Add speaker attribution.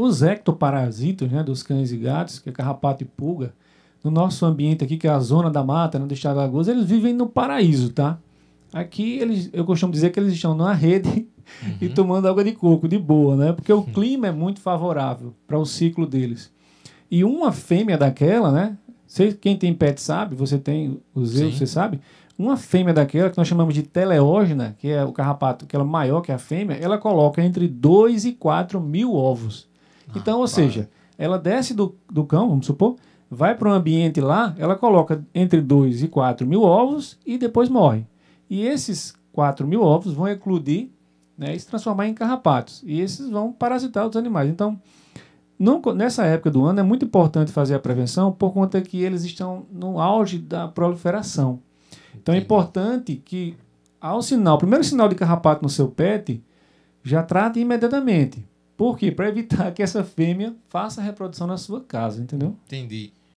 Speaker 1: os ectoparasitas, né, dos cães e gatos, que é carrapato e pulga, no nosso ambiente aqui, que é a zona da mata, no estado de Alagoas, eles vivem no paraíso, tá? Aqui, eles, eu costumo dizer que eles estão numa rede uhum. e tomando água de coco, de boa, né? Porque o clima é muito favorável para o ciclo deles. E uma fêmea daquela, né? Você, quem tem pet sabe, você tem os eu, você sabe. Uma fêmea daquela, que nós chamamos de teleógena, que é o carrapato, aquela maior que a fêmea, ela coloca entre 2 e 4 mil ovos. Ah, então, ou seja, ela desce do, do cão, vamos supor, vai para um ambiente lá, ela coloca entre 2 e 4 mil ovos e depois morre. E esses 4 mil ovos vão eclodir né, e se transformar em carrapatos. E esses vão parasitar os animais. Então, nessa época do ano é muito importante fazer a prevenção por conta que eles estão no auge da proliferação. Então é importante que, ao sinal, primeiro sinal de carrapato no seu pet, já trate imediatamente. Por quê? Para evitar que essa fêmea faça a reprodução na sua casa, entendeu?
Speaker 2: Entendi.